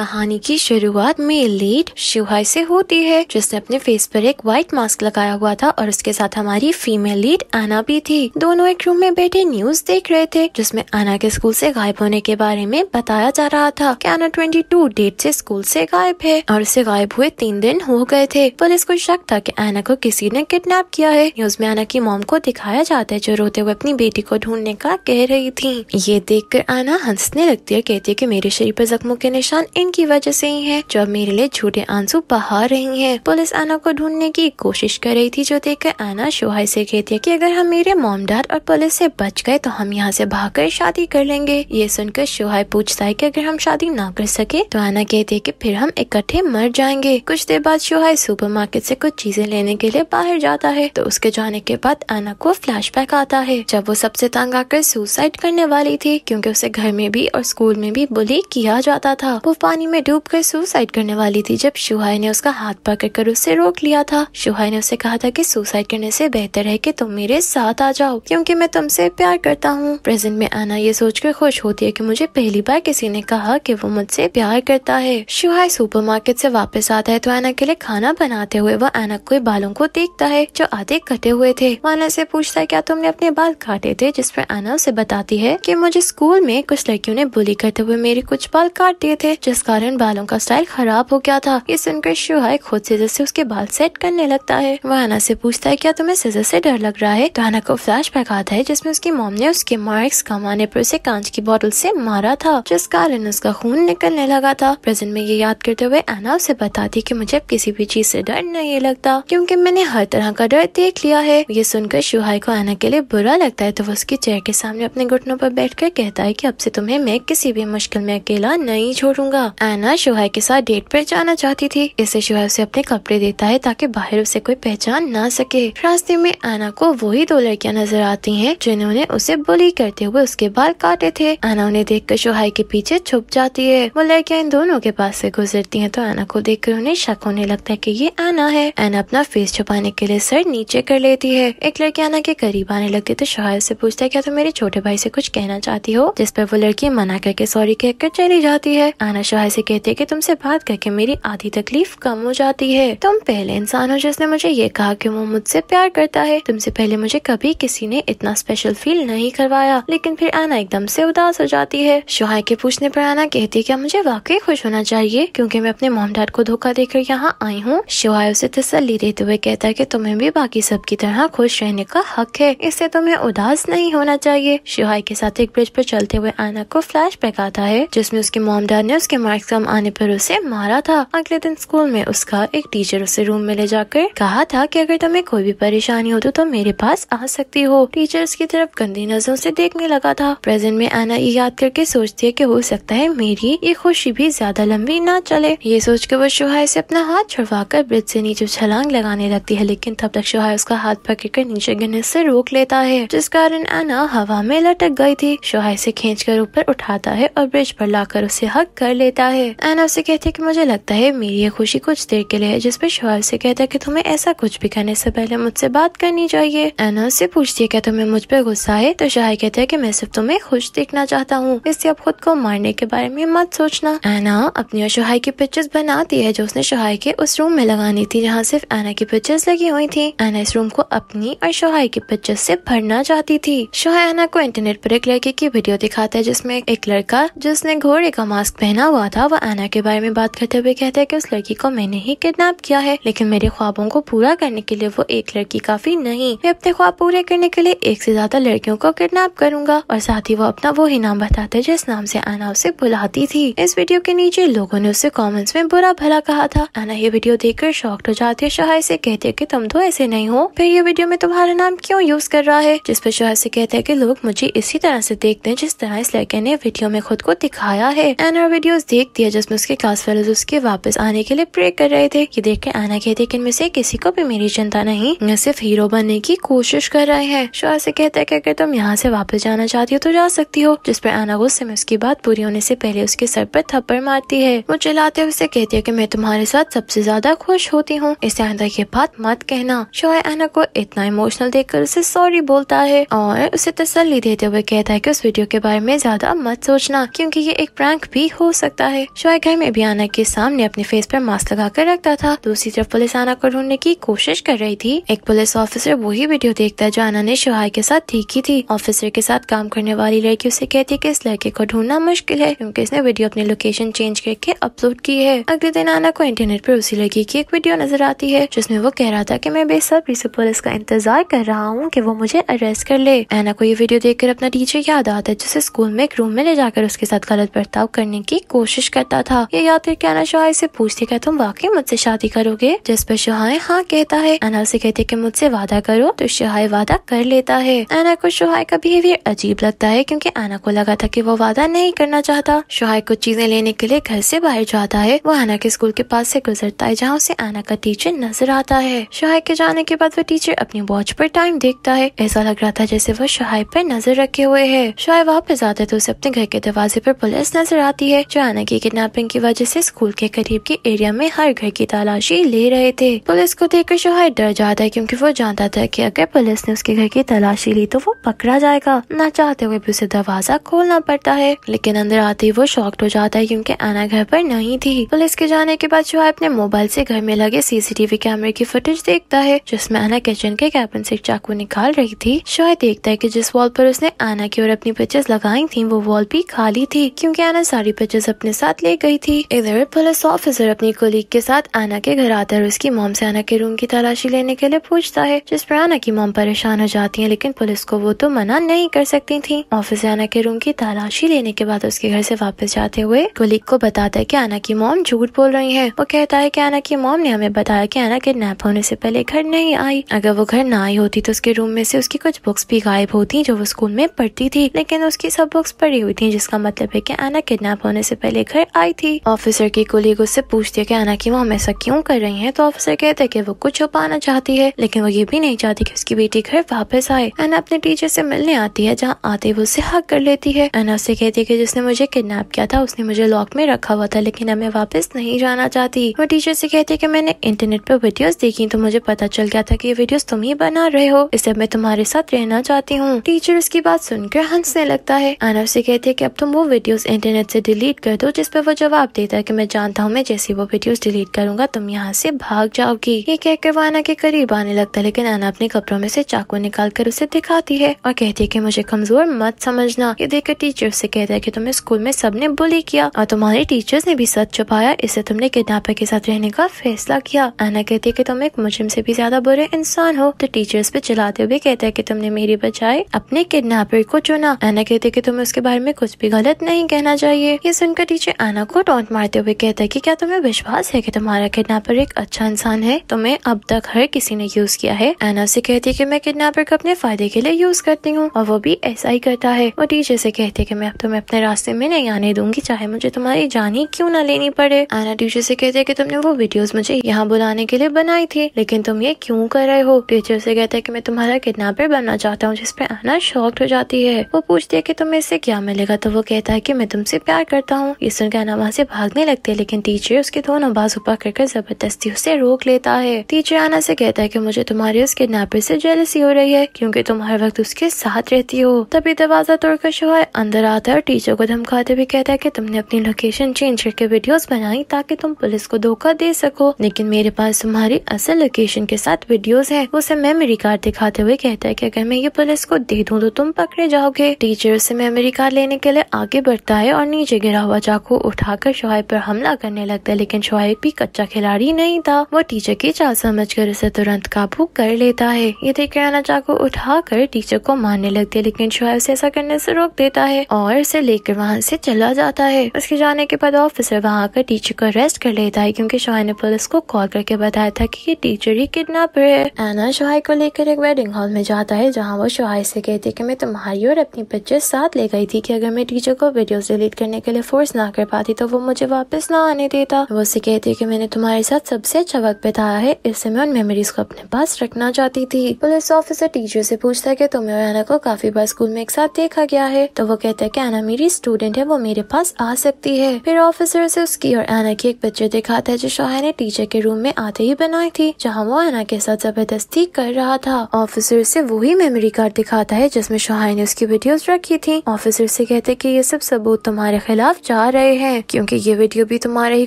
कहानी की शुरुआत में लीड शुहाई से होती है, जिसने अपने फेस पर एक व्हाइट मास्क लगाया हुआ था और उसके साथ हमारी फीमेल लीड आना भी थी। दोनों एक रूम में बैठे न्यूज़ देख रहे थे, जिसमें आना के स्कूल से गायब होने के बारे में बताया जा रहा था कि आना 22 डेट से स्कूल से गायब है और उसे गायब हुए तीन दिन हो गए थे। पुलिस को शक था कि आना को किसी ने किडनैप किया है। न्यूज़ में आना की मोम को दिखाया जाता है जो रोते हुए अपनी बेटी को ढूँढने का कह रही थी। ये देख कर आना हंसने लगती है, कहती है की मेरे शरीर पर जख्मों के निशान इनकी वजह से ही है, जो मेरे लिए झूठे आँसू बहा रही है। पुलिस आना को ढूँढने की कोशिश कर रही थी, जो देखकर आना शोहाई से कहती है कि अगर हम मेरे मोम डैड और पुलिस से बच गए तो हम यहाँ से भागकर शादी कर लेंगे। ये सुनकर शोहाई पूछता है की अगर हम शादी ना कर सके तो आना कहती है की फिर हम इकट्ठे मर जाएँगे। कुछ देर बाद शोहाई सुपरमार्केट से कुछ चीज़ें लेने के लिए बाहर जाता है तो उसके जाने के बाद आना को फ्लैशबैक आता है, जब वो सबसे तंग आकर सुसाइड करने वाली थी, क्योंकि उसे घर में भी और स्कूल में भी बुली किया जाता था। वो पानी में डूब कर सुसाइड करने वाली थी, जब शुहाई ने उसका हाथ पकड़ कर उससे रोक लिया था। शुहाई ने उसे कहा था कि सुसाइड करने से बेहतर है कि तुम मेरे साथ आ जाओ, क्योंकि मैं तुमसे प्यार करता हूँ। प्रेजेंट में आना ये सोचकर खुश होती है कि मुझे पहली बार किसी ने कहा कि वो मुझसे प्यार करता है। शुहाई सुपरमार्केट से वापस आता है तो आना के लिए खाना बनाते हुए वो आना के बालों को देखता है, जो आधे कटे हुए थे। वो आना से पूछता है, क्या तुमने अपने बाल काटे थे? जिस पर आना उसे बताती है कि मुझे स्कूल में कुछ लड़कियों ने बुली करते हुए मेरे कुछ बाल काट दिए थे जिस कारण बालों का स्टाइल खराब हो गया था, ये सुनकर शुहाई खुद से जैसे उसके बाल सेट करने लगता है। वह आना से पूछता है, क्या तुम्हें सीजर से डर लग रहा है? तो आना को फ्लैश बैक आता है, जिसमें उसकी मोम ने उसके मार्क्स कमाने पर उसे कांच की बोतल से मारा था, जिस कारण उसका खून निकलने लगा था। प्रेजेंट में ये याद करते हुए आना उसे बताती कि मुझे किसी भी चीज़ से डर नहीं लगता, क्योंकि मैंने हर तरह का डर देख लिया है। ये सुनकर शुहाई को आना के लिए बुरा लगता है तो वो उसकी चेयर के सामने अपने घुटनों पर बैठकर कहता है कि अब से तुम्हें मैं किसी भी मुश्किल में अकेला नहीं छोड़ूँगा। आना शुहाई के साथ डेट पर जाना चाहती थी। इसे शुहाई उसे अपने कपड़े देता है ताकि बाहर उसे कोई पहचान ना सके। रास्ते में आना को वही दो लड़कियाँ नज़र आती हैं, जिन्होंने उसे बुली करते हुए उसके बाल काटे थे। आना उन्हें देखकर शुहाई के पीछे छुप जाती है। वो लड़कियाँ इन दोनों के पास से गुजरती हैं तो आना को देखकर उन्हें शक होने लगता है कि ये आना है। आना अपना फेस छुपाने के लिए सर नीचे कर लेती है। एक लड़की आना के करीब आने लगती तो शुहाई से पूछता है, क्या तुम मेरे छोटे भाई से कुछ कहना चाहती हो? जिस पर वो लड़की मना करके सॉरी कहकर चली जाती है। आना शुहाई से कहती है कि तुमसे बात करके मेरी आधी तकलीफ़ कम हो जाती है। तुम पहले इंसान हो जिसने मुझे ये कहा कि वो मुझसे प्यार करता है। तुमसे पहले मुझे कभी किसी ने इतना स्पेशल फील नहीं करवाया, लेकिन फिर आना एकदम से उदास हो जाती है। शुहाई के पूछने पर आना कहती है क्या मुझे वाकई खुश होना चाहिए, क्योंकि मैं अपने मोम डैड को धोखा देकर यहाँ आई हूँ। शुहाई उसे तसल्ली देते हुए कहता है की तुम्हें भी बाकी सबकी तरह खुश रहने का हक है। इससे तुम्हें उदास नहीं होना चाहिए। शुहाई के साथ एक ब्रिज पर चलते हुए आना को फ्लैश आता है, जिसमें उसके मोम डैड ने उसके मार्क्स कम आने पर उसे मारा था। अगले दिन स्कूल में उसका एक टीचर उसे रूम में ले जाकर कहा था कि अगर तुम्हें कोई भी परेशानी हो तो तुम मेरे पास आ सकती हो। टीचर्स की तरफ़ गंदी नज़रों से देखने लगा था। प्रेजेंट में आना ये याद करके सोचती है कि हो सकता है मेरी ये खुशी भी ज़्यादा लंबी ना चले। ये सोच कर वो शुहाई से अपना हाथ छुड़वा कर ब्रिज से नीचे छलांग लगाने लगती है, लेकिन तब तक शुहाई उसका हाथ पकड़ कर नीचे गिरने से रोक लेता है, जिस कारण आना हवा में लटक गई थी। शुहाई से खींच कर ऊपर उठाता है और ब्रिज पर लाकर उसे हक कर लेता है। आना उसे कहती है कि मुझे लगता है मेरी ये खुशी कुछ देर के लिए है, जिसपे शुहाई से कहता है कि तुम्हें ऐसा कुछ भी करने से पहले मुझसे बात करनी चाहिए। एना उससे पूछती है, क्या तुम्हें मुझ पर गुस्सा है? तो शाही कहते हैं कि मैं सिर्फ़ तुम्हें खुश देखना चाहता हूँ। इससे अब खुद को मारने के बारे में मत सोचना। एना अपनी और शुहाई की पिक्चर्स बनाती है, जो उसने शुहाई के उस रूम में लगानी थी, जहाँ सिर्फ़ एना की पिक्चर्स लगी हुई थी। एना इस रूम को अपनी और शुहाई की पिक्चर्स से भरना चाहती थी। शुहाई एना को इंटरनेट पर एक लड़के की वीडियो दिखाता है, जिसमें एक लड़का, जिसने घोड़े का मास्क पहना हुआ था, वो एना के बारे में बात करते हुए कहता है कि उस लड़की को मैंने ही किडनैप किया है। लेकिन मेरे ख्वाबों को पूरा करने के लिए वो एक लड़की काफ़ी नहीं। मैं अपने ख्वाब पूरे करने के लिए एक से ज़्यादा लड़कियों को किडनैप करूँगा। और साथ ही वो अपना वो ही नाम बताते है, जिस नाम से आना उसे बुलाती थी। इस वीडियो के नीचे लोगों ने उसे कमेंट्स में बुरा भला कहा था। आना ये वीडियो देखकर शॉक्ड हो जाती है। शहाय से कहती है की तुम तो ऐसे नहीं हो। फिर ये वीडियो में तुम्हारा नाम क्यों यूज़ कर रहा है? जिस पर शहाय से कहते हैं की लोग मुझे इसी तरह से देखते हैं, जिस तरह इस लड़के ने वीडियो में खुद को दिखाया है। एना वीडियो देखती है जिसमें उसके क्लास फेलोज उसके वापस आने के लिए प्रे कर रहे थे ये देख के आना कहते कि इनमें से किसी को भी मेरी चिंता नहीं। मैं सिर्फ़ हीरो बनने की कोशिश कर रहे हैं। शोहा से कहता है कि अगर तुम यहाँ से वापस जाना चाहती हो तो जा सकती हो, जिस पर आना गुस्से में उसकी बात पूरी होने से पहले उसके सर पर थप्पड़ मारती है। वो चिल्लाते हुए उसे कहती है कि मैं तुम्हारे साथ सबसे ज़्यादा खुश होती हूँ। इसे आंदा ये बात मत कहना। शोहा आना को इतना इमोशनल देखकर उसे सॉरी बोलता है और उसे तसली देते हुए कहता है की उस वीडियो के बारे में ज़्यादा मत सोचना, क्यूँकी ये एक प्रैंक भी हो सकता है शोहा घर में भी आना के सामने अपने फेस पर मास्क लगा कर रखता था। दूसरी तरफ़ पुलिस आना को ढूँढने की कोशिश कर रही थी। एक पुलिस ऑफिसर वही वीडियो देखता है जो आना ने शोहा के साथ देखी थी। ऑफिसर के साथ काम करने वाली लड़की उसे कहती है कि इस लड़के को ढूंढना मुश्किल है, क्यूँकी इसने वीडियो अपनी लोकेशन चेंज करके अपलोड की है। अगले दिन आना को इंटरनेट पर उसी लड़की की एक वीडियो नज़र आती है, जिसमें वो कह रहा था की मैं बेसब्री से पुलिस का इंतज़ार कर रहा हूँ की वो मुझे अरेस्ट कर ले। एना को ये वीडियो देखकर अपना टीचर याद आता है, जिसे स्कूल में एक रूम में ले जाकर उसके साथ गलत बर्ताव करने की कोशिश करता था। ये याद करके आना शोहा से पूछती क्या तुम वाकई मुझसे शादी करोगे? जिस पर शोहाए हाँ कहता है। एना उसे कहती कि, मुझसे वादा करो। तो शोहाई वादा कर लेता है। एना को शोहाई का बिहेवियर अजीब लगता है क्योंकि एना को लगा था कि वो वादा नहीं करना चाहता। शोहाई कुछ चीज़ें लेने के लिए घर से बाहर जाता है। वो आना के स्कूल के पास से गुजरता है, जहाँ उसे आना का टीचर नज़र आता है। शोहाई के जाने के बाद वो टीचर अपनी वॉच पर टाइम देखता है। ऐसा लग रहा था जैसे वो शोहाई पर नज़र रखे हुए है। शोहाई वापस आते तो उसे अपने घर के दरवाजे पर पुलिस नज़र आती है, जो आना की किडनैपिंग की वजह से स्कूल के करीब के एरिया में हर घर की तलाशी ले रहे थे। पुलिस को देखकर शोहाई डर जाता है क्योंकि वो जानता था कि अगर पुलिस ने उसके घर की तलाशी ली तो वो पकड़ा जाएगा। न चाहते हुए भी उसे दरवाज़ा खोलना पड़ता है। लेकिन अंदर आते ही वो शॉक्ट हो जाता है क्योंकि आना घर पर नहीं थी। पुलिस के जाने के बाद शोहाई अपने मोबाइल से घर में लगे सीसीटीवी कैमरे की फुटेज देखता है, जिसमें आना किचन के कैबिन से चाकू निकाल रही थी। शोहाई देखता है की जिस वॉल पर उसने आना की और अपनी पिक्चर्स लगाई थी, वो वॉल भी खाली थी, क्योंकि आना सारी पिक्चर्स अपने साथ ले गई थी। इधर पुलिस ऑफिसर अपनी कोलीग के साथ आना के घर आता है उसकी मोम से आना के रूम की तलाशी लेने के लिए पूछता है, जिस पर आना की मोम परेशान हो जाती है, लेकिन पुलिस को वो तो मना नहीं कर सकती थी। ऑफिसर आना के रूम की तलाशी लेने के बाद उसके घर से वापस जाते हुए कोलीग को बताता है कि आना की मोम झूठ बोल रही है। वो कहता है कि आना की मोम ने हमें बताया कि आना किडनैप होने से पहले घर नहीं आई। अगर वो घर ना आई होती तो उसके रूम में से उसकी कुछ बुक्स भी गायब होती जो वो स्कूल में पढ़ती थी, लेकिन उसकी सब बुक्स पड़ी हुई थी, जिसका मतलब है कि आना किडनैप होने से पहले घर आई थी। ऑफिसर की कोलीग उससे पूछती है कि आना की मोम ऐसा क्यों कर रही है? तो ऑफिसर कहते हैं कि वो कुछ छुपाना चाहती है, लेकिन वो ये भी नहीं चाहती कि उसकी बेटी घर वापस आए। एना अपने टीचर से मिलने आती है, जहाँ आते वो उसे हक कर लेती है। एना उससे कहती है कि, जिसने मुझे किडनैप किया था, उसने मुझे लॉक में रखा हुआ था, लेकिन अब मैं वापस नहीं जाना चाहती। वो टीचर से कहती है कि, मैंने इंटरनेट पर वीडियोस देखी तो मुझे पता चल गया था कि ये वीडियोस तुम ही बना रहे हो। इसलिए मैं तुम्हारे साथ रहना चाहती हूँ। टीचर उसकी बात सुनकर हंसने लगता है। एना उससे कहती है कि, अब तुम वो वीडियोस इंटरनेट से डिलीट कर दो जिस पर वो जवाब देता है कि मैं जानता हूँ, मैं जैसे वो वीडियोस डिलीट करूँगा, तुम यहाँ से भाग जाओगी। ये कहकर वो आना के करीब आने लगता है, लेकिन आना अपने कपड़ों में से चाकू निकाल कर उसे दिखाती है और कहती है कि मुझे कमज़ोर मत समझना। ये देखकर टीचर से कहता है कि तुम्हें स्कूल में सबने बुली किया और तुम्हारे टीचर्स ने भी सच छुपाया, इससे तुमने किडनैपर के साथ रहने का फैसला किया। आना कहती है कि तुम एक मुजरिम से भी ज़्यादा बुरे इंसान हो तो टीचर्स पे चलाते हुए कहता है कि तुमने मेरी बजाय अपने किडनैपर को चुना। आना कहते है कि तुम्हें उसके बारे में कुछ भी गलत नहीं कहना चाहिए। ये सुनकर टीचर आना को टोंट मारते हुए कहता है कि क्या तुम्हें विश्वास है कि तुम्हारा किडनैपर एक अच्छा इंसान है? तुम्हें अब तक हर किसी ने यूज़ किया है। एना से कहती है कि मैं किडनैपर को अपने फ़ायदे के लिए यूज़ करती हूँ और वो भी ऐसा ही करता है। वो टीचर से कहती है कि मैं अब तुम्हें अपने रास्ते में नहीं आने दूँगी, चाहे मुझे तुम्हारी जान ही क्यों ना लेनी पड़े। एना टीचर से कहते है कि तुमने वो वीडियोस मुझे यहाँ बुलाने के लिए बनाई थी, लेकिन तुम ये क्यों कर रहे हो? टीचर से कहते है कि मैं तुम्हारा किडनैपर बनना चाहता हूँ, जिसपे आना शॉक्ट हो जाती है। वो पूछती है कि तुम्हें इससे क्या मिलेगा? तो वो कहता है कि मैं तुमसे प्यार करता हूँ। ये सुनकर से भागने लगती है, लेकिन टीचर उसके दोनों बाजू पकड़ कर ज़बरदस्ती उसे रोक लेता है। टीचर आना से कहता है कि मुझे तुम्हारे उस किडनैपर से जेलसी हो रही है, क्योंकि तुम हर वक्त उसके साथ रहती हो। तभी दरवाज़ा तोड़कर शोहर अंदर आता है और टीचर को धमकाते हुए कहता है कि तुमने अपनी लोकेशन चेंज करके वीडियोस बनाई ताकि तुम पुलिस को धोखा दे सको। लेकिन मेरे पास तुम्हारी असल लोकेशन के साथ वीडियोस है, उसे मेमोरी कार्ड दिखाते हुए कहता है कि अगर मैं ये पुलिस को दे दूँ तो तुम पकड़े जाओगे। टीचर उसे मेमोरी कार्ड लेने के लिए आगे बढ़ता है और नीचे गिरा हुआ चाकू उठाकर शोहब पर हमला करने लगता है लेकिन शोहब भी कच्चा खिलाड़ी नहीं था। वो टीचर की चाल समझ कर उसे तुरंत काबू कर लेता है। ये देख आना चाकू उठा कर टीचर को मारने लगती है लेकिन शोहब उसे ऐसा करने से रोक देता है और उसे लेकर वहाँ से चला जाता है। उसके जाने के बाद ऑफिसर वहाँ आकर टीचर को अरेस्ट कर लेता है, क्योंकि शोहब ने पुलिस को कॉल करके बताया था कि ये टीचर ही किडनैपर है। एना शोहब को लेकर एक वेडिंग हॉल में जाता है, जहाँ वो शोहब से कहती कि मैं तुम्हारी और अपनी पिक्चर साथ ले गई थी कि अगर मैं टीचर को वीडियोस डिलीट करने के लिए फोर्स ना कर पाती तो वो मुझे वापस ना आने देता। वो उसे कहती कि मैंने तुम्हारे साथ सबसे अच्छा वक्त बिताया है। इससे मैं उन मेमोरीज को अपने पास रखना चाहती थी। पुलिस ऑफिसर टीचर से पूछता कि तुम्हें और एना को काफ़ी बार स्कूल में एक साथ देखा गया है? तो वो कहता है की एना मेरी स्टूडेंट है, वो मेरे पास आ सकती है। फिर ऑफिसर से उसकी और एना की एक पिक्चर दिखाता है, जो शाह ने टीचर के रूम में आते ही बनाई थी, जहाँ वो एना के साथ ज़बरदस्ती कर रहा था। ऑफिसर से वही मेमोरी कार्ड दिखाता है, जिसमें शाह ने उसकी वीडियोस रखी थी। ऑफिसर से कहते कि ये सब सबूत तुम्हारे खिलाफ जा रहे हैं, क्योंकि ये वीडियो भी तुम्हारे ही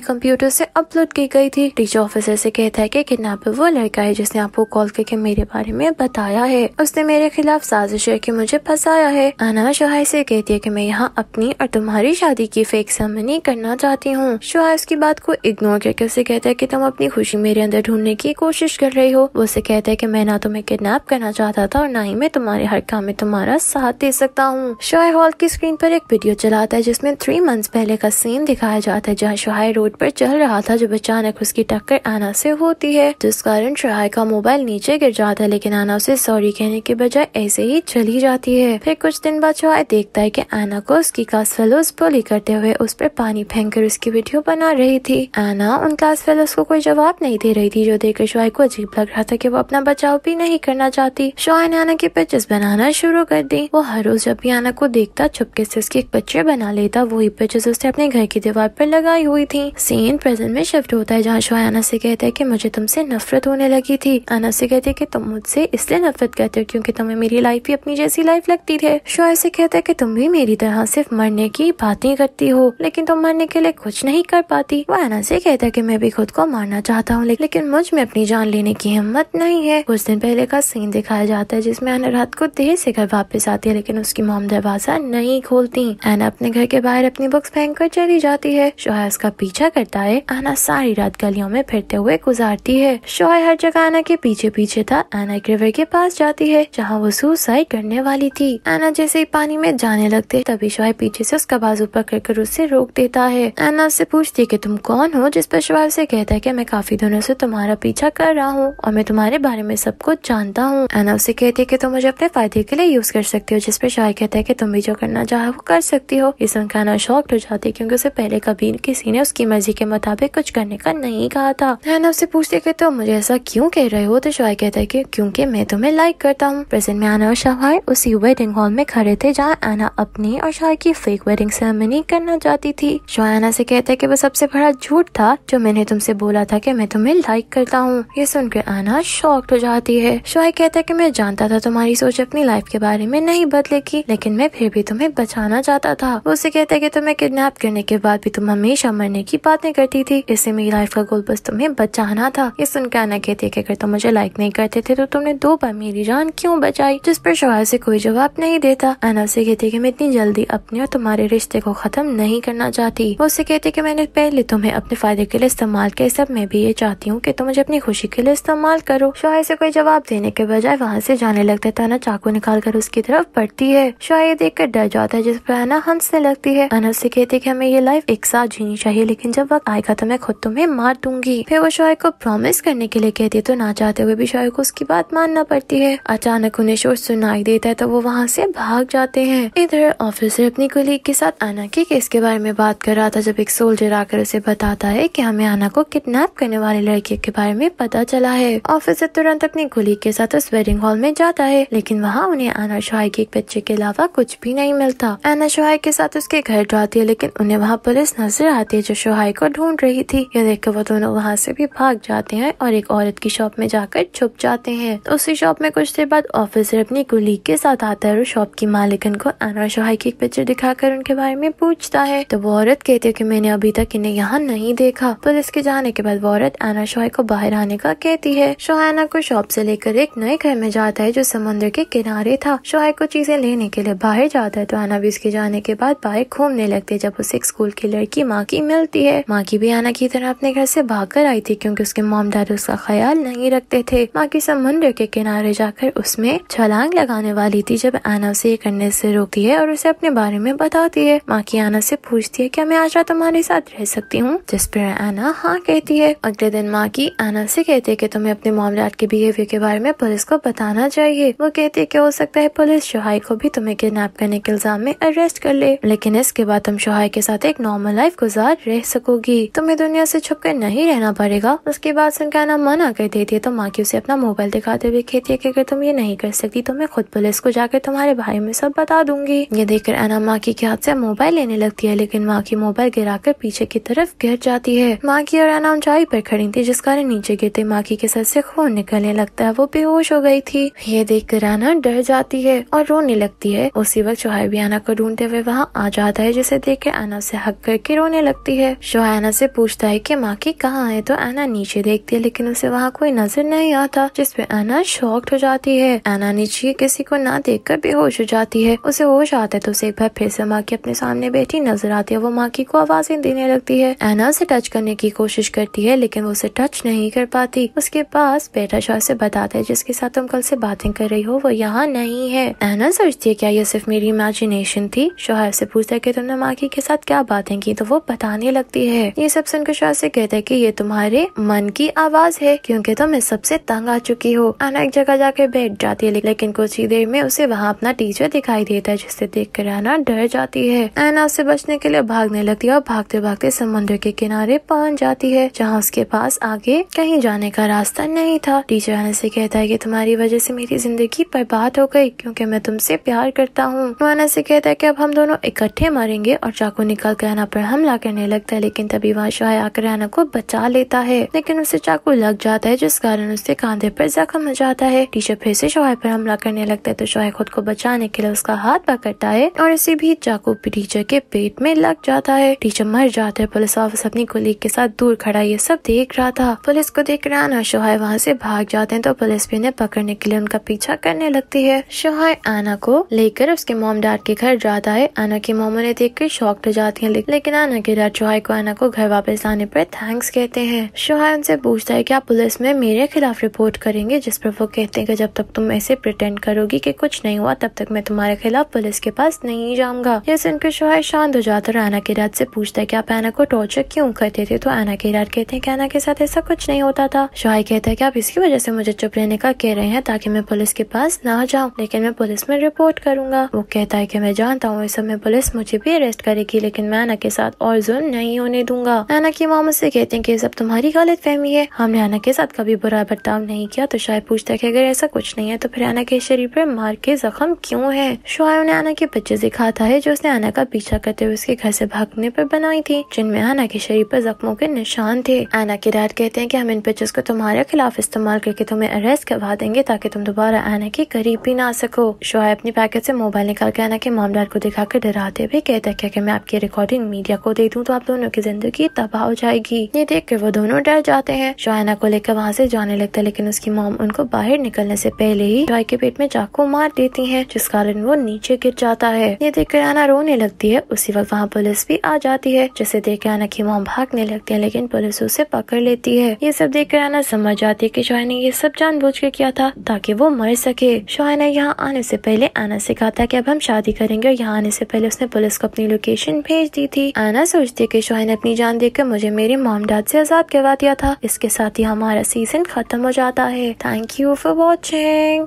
कंप्यूटर से अपलोड की गई थी। टीचर ऑफिसर से कहता है कि किडनैपर वो लड़का है जिसने आपको कॉल करके मेरे बारे में बताया है। उसने मेरे खिलाफ साजिश है की मुझे फंसाया है। आना शोहाई से कहती है की मैं यहाँ अपनी और तुम्हारी शादी की फेक समनी करना चाहती हूँ। शोहाई उसकी बात को इग्नोर करके उसे कहता है कि तुम अपनी खुशी मेरे अंदर ढूँढने की कोशिश कर रही हो। वो उसे कहता है की मैं ना तुम्हें किडनेप करना चाहता था और ना ही मैं तुम्हारे हर काम में तुम्हारा साथ दे सकता हूँ। शोहाई हॉल की स्क्रीन पर एक वीडियो चलाता है जिसमें थ्री मंथ्स पहले का सीन दिखाया जाता है जहाँ शोहाई रोड पर चल रहा था, जब अचानक उसकी टक्कर आना से होती है। जिस कारण शोहाई का मोबाइल नीचे गिर जाता है, लेकिन आना उसे सॉरी कहने के बजाय ऐसे ही चली जाती है। फिर कुछ दिन बाद शोहाई देखता है की आना को उसकी क्लास फेलोज बोली करते हुए उस पर पानी फेंक कर उसकी वीडियो बना रही थी। आना उन क्लास फेलोज को कोई जवाब नहीं दे रही थी, जो देखकर शोहाई को अजीब लग रहा था की वो अपना बचाव भी नहीं करना चाहती। शोहाई ने आना की पिक्चर्स बनाना शुरू कर दी। वो हर रोज जब भी आना को देखता चुपके से उसकी एक पिक्चर बना लेता, वही पिक्चर्स उसने अपने घर की दीवार पर लगाई हुई थी। सीन प्रेजेंट में शिफ्ट होता है, जहाँ शोहाई आना से कहता है कि मुझे तुमसे नफरत होने लगी थी। आना से कहते है कि तुम मुझसे इसलिए नफरत करते हो क्योंकि तुम्हें मेरी लाइफ भी अपनी जैसी लाइफ लगती थी शोहाई से कहता है कि तुम भी मेरी तरह सिर्फ़ मरने की बातें करती हो, लेकिन तुम मरने के लिए कुछ नहीं कर पाती। वो आना से कहता है की मैं भी खुद को मारना चाहता हूँ, लेकिन मुझमें अपनी जान लेने की हिम्मत नहीं है। कुछ दिन पहले का सीन दिखाया जाता है, जिसमें आना रात को देर से घर वापस आती है, लेकिन उसकी मोम दरवाज़ा नहीं खोलती। एना अपने घर के बाहर अपनी बुक्स फेंक कर चली जाती है। शोहा उसका पीछा करता है आना सारी रात गलियों में फिरते हुए गुजारती है। शोहा हर जगह आना के पीछे पीछे था। आना एक रिवर के पास जाती है, जहाँ वो सुसाइड करने वाली थी। आना जैसे ही पानी में जाने लगते, तभी शोहा पीछे से उसका बाजू पकड़ कर उससे रोक देता है। आना उससे पूछती है कि, तुम कौन हो? जिस पर शोहा से कहता है की, मैं काफ़ी दिनों से तुम्हारा पीछा कर रहा हूँ, और मैं तुम्हारे बारे में सब कुछ जानता हूँ। आना उसे कहती है की, तुम मुझे अपने फ़ायदे के लिए यूज़ कर सकते हो, जिस पर शाह कहता है की, तुम भी जो करना चाहो वो कर सकती हो। ये सुनकर आना शॉक्ट हो जाती है क्योंकि उसे पहले कभी किसी ने उसकी मर्ज़ी के मुताबिक कुछ करने का नहीं कहा था। आना उससे पूछती कि तुम मुझे ऐसा क्यों कह रहे हो? तो शाह कहता है कि, क्योंकि मैं तुम्हें लाइक करता हूँ। प्रेजेंट में आना और शाह उसी वेडिंग हॉल में खड़े थे जहाँ आना अपनी और शाह की फेक वेडिंग सेरेमनी करना चाहती थी। शाह आना से कहता है की, वो सबसे बड़ा झूठ था जो मैंने तुमसे बोला था की मैं तुम्हें लाइक करता हूँ। ये सुनकर आना शॉक्ट हो जाती है। शोए कहता है की, मैं जानता था तुम्हारी सोच अपनी लाइफ के बारे में नहीं बदलेगी, लेकिन मैं फिर भी तुम्हें बचाना चाहता था। वो उसे कहता है कि तुम्हें किडनैप करने के बाद भी तुम हमेशा मरने की बातें करती थी। इससे मेरी लाइफ का गोल बस तुम्हें बचाना था। ये सुनकर आना कहती है कि अगर तुम मुझे लाइक नहीं करते थे तो तुमने दो बार मेरी जान क्यों बचाई, जिस पर शोहर से कोई जवाब नहीं देता। आना से कहती कि मैं इतनी जल्दी अपने और तुम्हारे रिश्ते को खत्म नहीं करना चाहती। वो उससे कहती कि मैंने पहले तुम्हें अपने फ़ायदे के लिए इस्तेमाल किया सब मैं भी ये चाहती हूँ कि तुम मुझे अपनी खुशी के लिए इस्तेमाल करो। शोहर से कोई जवाब देने के बजाय वहाँ से जाने लगता है ताना चाकू निकाल कर उसकी तरफ़ बढ़ती है। शोहर देख कर डर जाता है जिस पर अना हंसने लगती है। अना से कहती कि हमें ये लाइफ एक साथ जीनी चाहिए, लेकिन जब वक्त आएगा तो मैं खुद तुम्हें मार दूँगी। फिर वो शोहर को प्रॉमिस करने के लिए कहती है तो ना चाहते हुए भी शोहर को उसकी बात मानना पड़ती है। अचानक उन्हें शोर सुनाई देता है तो वो वहाँ से भाग जाते हैं। इधर ऑफिसर अपनी कुलीग के साथ आना के केस के बारे में बात कर रहा था, जब एक सोल्जर आकर उसे बताता है की हमें आना को किडनेप करने वाले लड़के के बारे में पता चला है। ऑफिसर तुरंत अपनी कुलीग के साथ उस वेडिंग हॉल में जाता है, लेकिन वहाँ उन्हें आना शोहाई के एक बच्चे के अलावा कुछ भी नहीं मिलता। आना शोहाई के साथ उसके घर जाती है, लेकिन उन्हें वहाँ पुलिस नज़र आती है जो शोहाई को ढूंढ रही थी। यह देखकर वो दोनों वहाँ से भी भाग जाते हैं और एक औरत की शॉप में जाकर छुप जाते हैं। उसी शॉप में कुछ देर बाद ऑफिसर अपनी कुलीग के साथ आता है और शॉप की मालिकन को आना शोहाई की पिक्चर दिखाकर उनके बारे में पूछता है। तो वो औरत कहती है की मैंने अभी तक इन्हें यहाँ नहीं देखा। पुलिस के जाने के बाद वो औरत आना शोहाई को बाहर आने का कहती है। शोहाना को शॉप से लेकर एक नए घर में जाता है जो समुद्र के किनारे था। शोहाई को चीज़ें लेने के लिए बाहर जाता है तो आना भी उसके जाने के बाद बाहर घूमने लगते जब उसे एक स्कूल की लड़की माँ की मिलती है। माँ की भी आना की तरह अपने घर से भागकर आई थी क्योंकि उसके मोम डैड उसका ख्याल नहीं रखते थे। माँ की समुद्र के किनारे जाकर उसमें छलांग लगाने वाली थी जब आना उसे ये करने से रोकती है और उसे अपने बारे में बताती है। माँ की आना से पूछती है, क्या मैं आज रात तुम्हारे साथ रह सकती हूँ? जिस पर आना हाँ कहती है। अगले दिन माँ की आना से कहती है कि तुम्हें अपने मोम डैड के बिहेवियर के बारे में पुलिस को बताना चाहिए। वो कहती है कि हो सकता है पुलिस शोहाई को भी तुम्हें किडनैप करने के इल्ज़ाम में अरेस्ट कर ले, लेकिन इसके बाद तुम शोहाई के साथ एक नॉर्मल लाइफ गुजार रह सकोगी। तुम्हें दुनिया से छुप कर नहीं रहना पड़ेगा। उसके बाद संकाना मना कर देती है तो माँ की उसे अपना मोबाइल दिखाते हुए कहती है कि अगर तुम ये नहीं कर सकती तो मैं खुद पुलिस को जाकर तुम्हारे भाई में सब बता दूँगी। ये देखकर अना माँ की हाथ से मोबाइल लेने लगती है, लेकिन माँ की मोबाइल गिराकर पीछे की तरफ़ गिर जाती है। माँ की और अना ऊंचाई पर खड़ी थी, जिस कारण नीचे गिरते माँ की के सर से खून निकलने लगता है। वो बेहोश हो गई थी। ये देख कर आना डर जाती है और रोने लगती है। उसी वक्त चौहाई भी आना को ढूंढते हुए वहाँ आ जाता है, जिसे देख के एना से हक करके रोने लगती है। शोहा एना से पूछता है कि माँ की कहाँ है तो एना नीचे देखती है, लेकिन उसे वहाँ कोई नज़र नहीं आता जिसपे एना शॉक्ड हो जाती है। एना नीचे किसी को ना देखकर बेहोश हो जाती है। उसे होश आता है तो उसे एक बार फिर से माँ की अपने सामने बैठी नज़र आती है। वो माँ की को आवाज़ें देने लगती है। एना से टच करने की कोशिश करती है, लेकिन वो उसे टच नहीं कर पाती। उसके पास बेटा शाह से बताता है, जिसके साथ तुम कल से बातें कर रही हो, वो यहाँ नहीं है। एना सोचती है, क्या ये सिर्फ़ मेरी इमेजिनेशन थी? शोहर से पूछता है कि तुमने माकी के साथ क्या बातें की तो वो बताने लगती है। ये सब सुनकर से कहता है कि ये तुम्हारे मन की आवाज़ है, क्योंकि तुम इस सबसे तंग आ चुकी हो। आना एक जगह जाके बैठ जाती है, लेकिन कुछ ही देर में उसे वहाँ अपना टीचर दिखाई देता है, जिससे देख कर आना डर जाती है। एना उससे बचने के लिए भागने लगती है और भागते भागते समुद्र के किनारे पहुँच जाती है, जहाँ उसके पास आगे कहीं जाने का रास्ता नहीं था। टीचर आने से कहता है की तुम्हारी वजह से मेरी ज़िंदगी बर्बाद हो गई, क्योंकि मैं तुमसे प्यार करता हूँ। आना से कहता है की अब हम दोनों इकट्ठे मरेंगे और चाकू निकाल कर आना पर हमला करने लगता है, लेकिन तभी वहाँ शाह आकर आना को बचा लेता है। लेकिन उसे चाकू लग जाता है, जिस कारण उसके कांधे पर जख्म हो जाता है। टीचर फिर से शोहर पर हमला करने लगता है तो शोहर खुद को बचाने के लिए उसका हाथ पकड़ता है और इसे भी चाकू टीचर के पेट में लग जाता है। टीचर मर जाता है, पुलिस ऑफ़िस अपनी कुलीग के साथ दूर खड़ा ये सब देख रहा था। पुलिस को देख रहा आना शोहर वहाँ से भाग जाते हैं तो पुलिस भी उन्हें पकड़ने के लिए उनका पीछा करने लगती है। शोहर आना को लेकर उसके मोम डैड के घर जाता है। आना की मोमो ने देख कर हो जाती है, लेकिन आना के डैड शोहर को आना को घर वापस लाने पर थैंक्स कहते हैं। शोहर उनसे पूछता है क्या पुलिस में मेरे खिलाफ रिपोर्ट करेंगे, जिस पर वो कहते हैं कि जब तक तुम ऐसे प्रिटेंड करोगी कि कुछ नहीं हुआ, तब तक मैं तुम्हारे खिलाफ पुलिस के पास नहीं जाऊँगा। ये सुनकर शोहर शांत हो जाता है आना के रात से पूछता है की आप आना को टॉर्चर क्यों करते थे? तो आना के रात कहते हैं कि आना के साथ ऐसा कुछ नहीं होता था। शोहर कहता है की आप इसकी वजह से मुझे चुप रहने का कह रहे हैं, ताकि मैं पुलिस के पास ना जाऊँ, लेकिन मैं पुलिस में रिपोर्ट करूँगा। वो कहता है की मैं जानता हूँ, इस समय पुलिस मुझे भी अरेस्ट करेगी। लेकिन मैं आना के साथ और जुल्म नहीं होने दूँगा। आना की मामा से कहते हैं कि सब तुम्हारी गलत फहमी है हमने आना के साथ कभी बुरा बर्ताव नहीं किया तो शायद पूछता कि अगर ऐसा कुछ नहीं है तो फिर आना के शरीर पर मार के जख्म क्यों है? शोहर ने आना के बच्चे दिखाता है, जो उसने आना का पीछा करते हुए उसके घर से भागने पर बनाई थी, जिनमें आना के शरीर पर जख्मों के निशान थे। आना के डैड कहते हैं कि हम इन पिक्चर्स को तुम्हारे खिलाफ इस्तेमाल करके तुम्हें अरेस्ट करवा देंगे, ताकि तुम दोबारा आना के करीब भी ना सको। शोहर अपनी पैकेट से मोबाइल निकाल के आना के मामला को दिखाकर डराते हुए कहता है कि मैं आपकी रिकॉर्डिंग मीडिया को दे दूँ तो आप दोनों की ज़िंदगी तबाह हो जाएगी। ये देख के वो दोनों डर जाते हैं। शोहना को लेकर वहाँ से जाने लगता है, लेकिन उसकी मॉम उनको बाहर निकलने से पहले ही जॉय के पेट में चाकू मार देती है, जिस कारण वो नीचे गिर जाता है। ये देख कर आना रोने लगती है। उसी वक्त वहाँ पुलिस भी आ जाती है, जिसे देख कर आना की मॉम भागने लगती है, लेकिन पुलिस उसे पकड़ लेती है। ये सब देख कर आना समझ जाती है की शोह ने ये सब जान बुझ के किया था, ताकि वो मर सके। शोह ने यहाँ आने से पहले आना से कहा था की अब हम शादी करेंगे, और यहाँ आने से पहले उसने पुलिस को अपनी लोकेशन भेज दी थी। आना सोचती कि शोहन अपनी जान देकर मुझे मेरे मॉम डैड से आज़ाद करवा दिया था। इसके साथ ही हमारा सीज़न खत्म हो जाता है। Thank you for watching